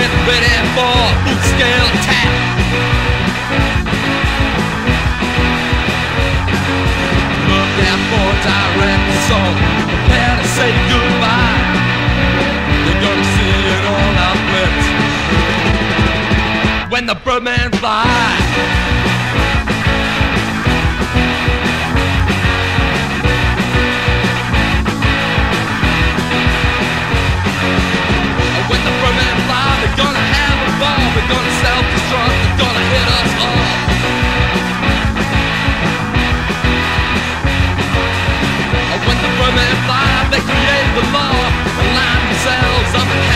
get ready for boot scale attack. Look out for direct assault. Prepare to say goodbye. You're gonna see it all out wet when the Birdman flies. women fly, they create the law, Align line themselves up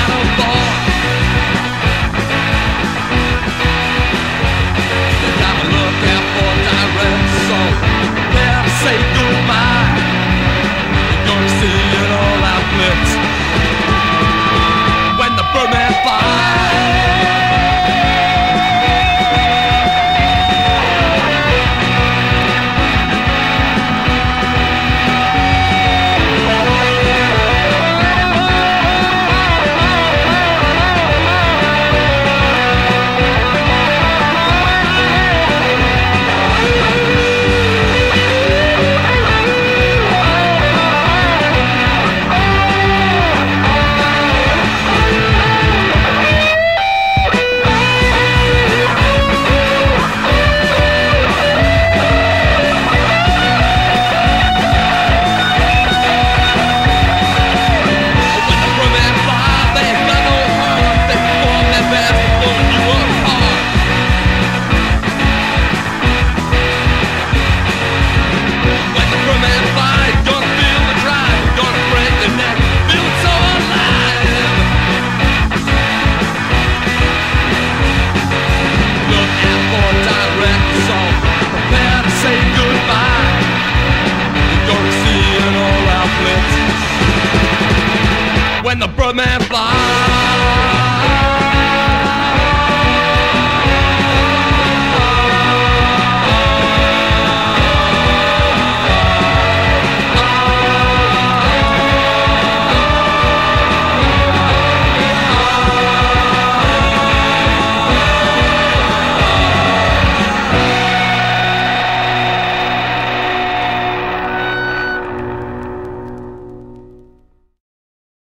when the birdman flies.